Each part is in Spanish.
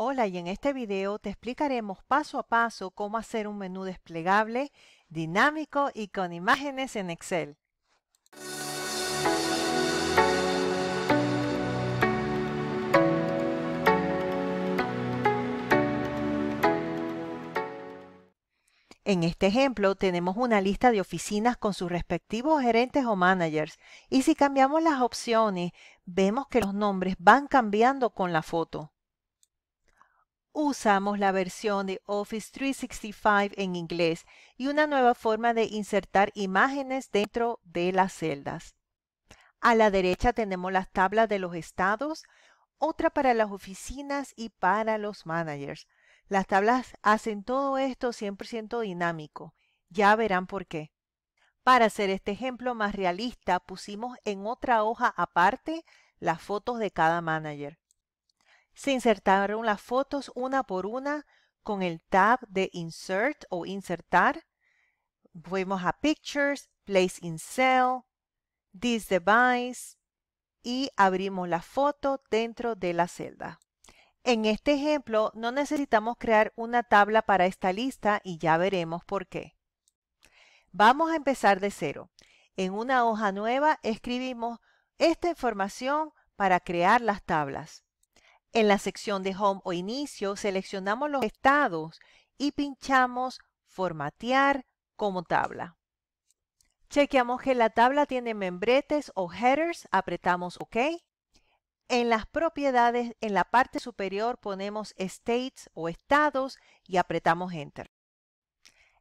Hola y en este video te explicaremos paso a paso cómo hacer un menú desplegable, dinámico y con imágenes en Excel. En este ejemplo tenemos una lista de oficinas con sus respectivos gerentes o managers y si cambiamos las opciones vemos que los nombres van cambiando con la foto. Usamos la versión de Office 365 en inglés y una nueva forma de insertar imágenes dentro de las celdas. A la derecha tenemos las tablas de los estados, otra para las oficinas y para los managers. Las tablas hacen todo esto 100% dinámico. Ya verán por qué. Para hacer este ejemplo más realista, pusimos en otra hoja aparte las fotos de cada manager. Se insertaron las fotos una por una con el tab de Insert o Insertar. Fuimos a Pictures, Place in Cell, This Device y abrimos la foto dentro de la celda. En este ejemplo no necesitamos crear una tabla para esta lista y ya veremos por qué. Vamos a empezar de cero. En una hoja nueva escribimos esta información para crear las tablas. En la sección de Home o Inicio seleccionamos los estados y pinchamos Formatear como tabla. Chequeamos que la tabla tiene membretes o headers, apretamos OK en las propiedades, en la parte superior ponemos States o estados y apretamos Enter.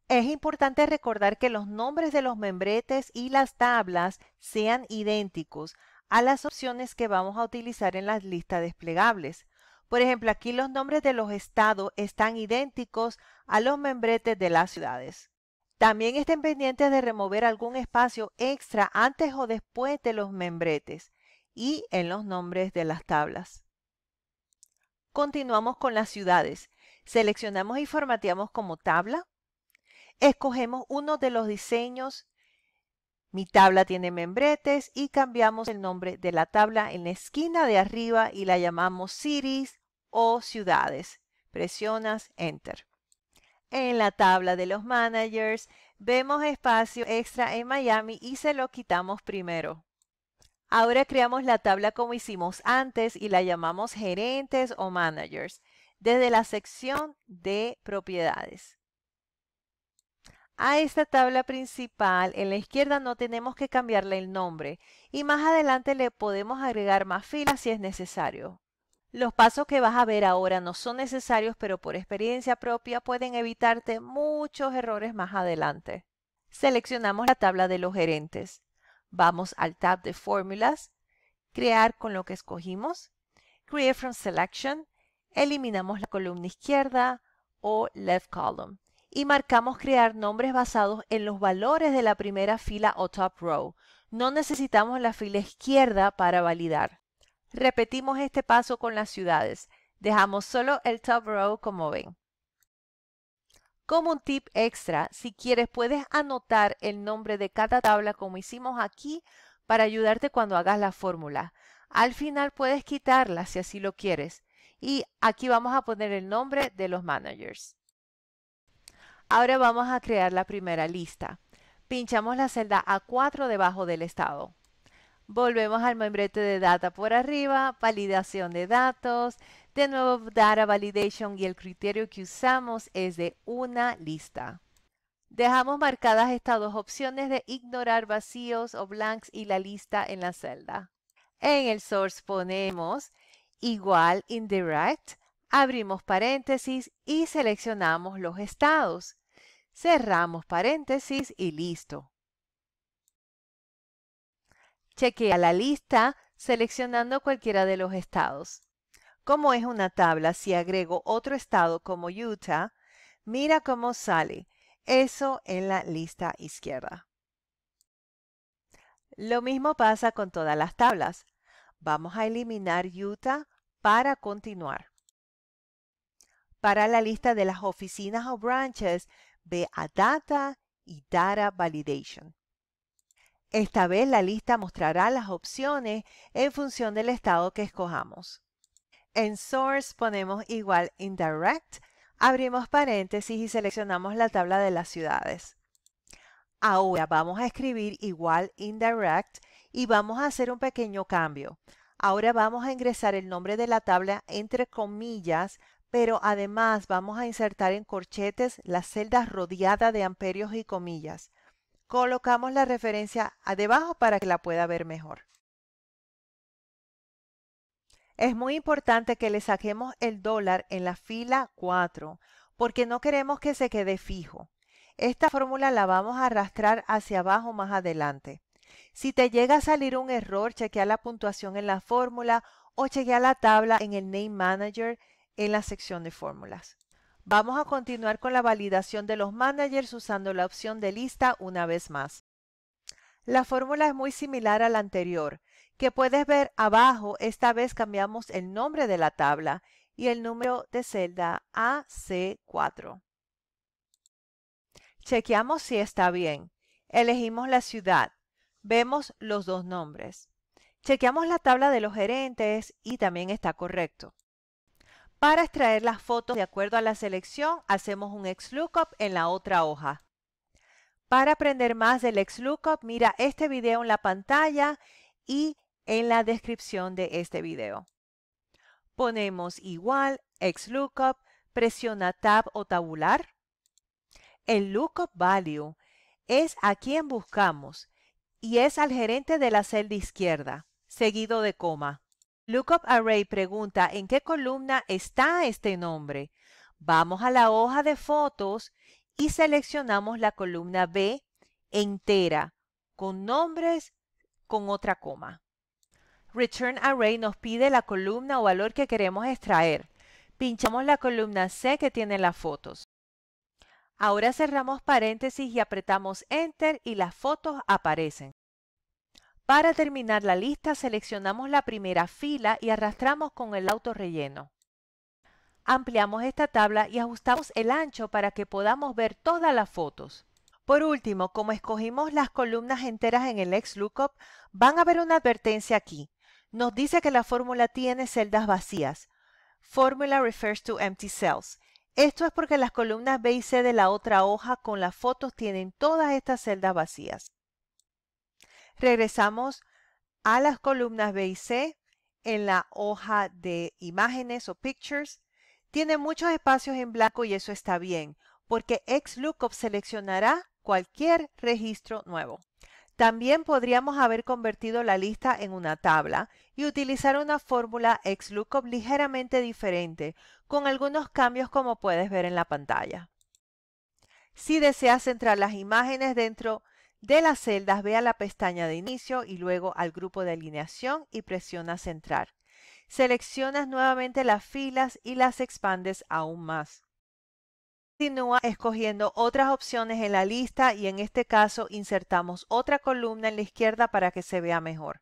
Es importante recordar que los nombres de los membretes y las tablas sean idénticos a las opciones que vamos a utilizar en las listas desplegables. Por ejemplo, aquí los nombres de los estados están idénticos a los membretes de las ciudades. También estén pendientes de remover algún espacio extra antes o después de los membretes y en los nombres de las tablas. Continuamos con las ciudades. Seleccionamos y formateamos como tabla. Escogemos uno de los diseños. Mi tabla tiene membretes y cambiamos el nombre de la tabla en la esquina de arriba y la llamamos Cities o Ciudades. Presionas Enter. En la tabla de los managers vemos espacio extra en Miami y se lo quitamos primero. Ahora creamos la tabla como hicimos antes y la llamamos gerentes o managers desde la sección de propiedades. A esta tabla principal en la izquierda no tenemos que cambiarle el nombre y más adelante le podemos agregar más filas si es necesario. Los pasos que vas a ver ahora no son necesarios pero por experiencia propia pueden evitarte muchos errores más adelante. Seleccionamos la tabla de los gerentes. Vamos al tab de fórmulas, crear con lo que escogimos, create from selection, eliminamos la columna izquierda o left column y marcamos crear nombres basados en los valores de la primera fila o top row. No necesitamos la fila izquierda para validar. Repetimos este paso con las ciudades. Dejamos solo el top row como ven. Como un tip extra, si quieres puedes anotar el nombre de cada tabla como hicimos aquí para ayudarte cuando hagas la fórmula. Al final puedes quitarla si así lo quieres. Y aquí vamos a poner el nombre de los managers. Ahora vamos a crear la primera lista. Pinchamos la celda A4 debajo del estado. Volvemos al membrete de data por arriba, validación de datos, de nuevo, Data Validation y el criterio que usamos es de una lista. Dejamos marcadas estas dos opciones de ignorar vacíos o blanks y la lista en la celda. En el source ponemos igual indirect, abrimos paréntesis y seleccionamos los estados. Cerramos paréntesis y listo. Chequea la lista seleccionando cualquiera de los estados. Como es una tabla, si agrego otro estado como Utah, mira cómo sale. Eso en la lista izquierda. Lo mismo pasa con todas las tablas. Vamos a eliminar Utah para continuar. Para la lista de las oficinas o branches, ve a Data y Data Validation. Esta vez la lista mostrará las opciones en función del estado que escojamos. En Source ponemos igual Indirect, abrimos paréntesis y seleccionamos la tabla de las ciudades. Ahora vamos a escribir igual Indirect y vamos a hacer un pequeño cambio. Ahora vamos a ingresar el nombre de la tabla entre comillas, pero además vamos a insertar en corchetes las celdas rodeadas de amperios y comillas. Colocamos la referencia debajo para que la pueda ver mejor. Es muy importante que le saquemos el dólar en la fila 4 porque no queremos que se quede fijo. Esta fórmula la vamos a arrastrar hacia abajo más adelante. Si te llega a salir un error, chequea la puntuación en la fórmula o chequea la tabla en el Name Manager en la sección de fórmulas. Vamos a continuar con la validación de los managers usando la opción de lista una vez más. La fórmula es muy similar a la anterior, que puedes ver abajo, esta vez cambiamos el nombre de la tabla y el número de celda a C4. Chequeamos si está bien. Elegimos la ciudad. Vemos los dos nombres. Chequeamos la tabla de los gerentes y también está correcto. Para extraer las fotos de acuerdo a la selección, hacemos un XLOOKUP en la otra hoja. Para aprender más del XLOOKUP, mira este video en la pantalla y en la descripción de este video. Ponemos igual, XLOOKUP, presiona Tab o tabular el lookup value es a quien buscamos y es al gerente de la celda izquierda, seguido de coma. Lookup Array pregunta en qué columna está este nombre. Vamos a la hoja de fotos y seleccionamos la columna B entera, con nombres con otra coma. Return Array nos pide la columna o valor que queremos extraer. Pinchamos la columna C que tiene las fotos. Ahora cerramos paréntesis y apretamos Enter y las fotos aparecen. Para terminar la lista seleccionamos la primera fila y arrastramos con el auto relleno. Ampliamos esta tabla y ajustamos el ancho para que podamos ver todas las fotos. Por último, como escogimos las columnas enteras en el XLOOKUP, van a ver una advertencia aquí. Nos dice que la fórmula tiene celdas vacías. Formula refers to empty cells. Esto es porque las columnas B y C de la otra hoja con las fotos tienen todas estas celdas vacías. Regresamos a las columnas B y C en la hoja de imágenes o pictures. Tiene muchos espacios en blanco y eso está bien, porque XLOOKUP seleccionará cualquier registro nuevo. También podríamos haber convertido la lista en una tabla y utilizar una fórmula XLOOKUP ligeramente diferente, con algunos cambios como puedes ver en la pantalla. Si deseas centrar las imágenes dentro de las celdas, ve a la pestaña de inicio y luego al grupo de alineación y presiona centrar. Seleccionas nuevamente las filas y las expandes aún más. Continúa escogiendo otras opciones en la lista y en este caso insertamos otra columna en la izquierda para que se vea mejor.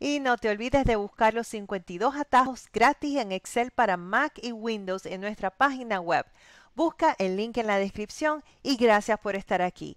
Y no te olvides de buscar los 52 atajos gratis en Excel para Mac y Windows en nuestra página web. Busca el link en la descripción y gracias por estar aquí.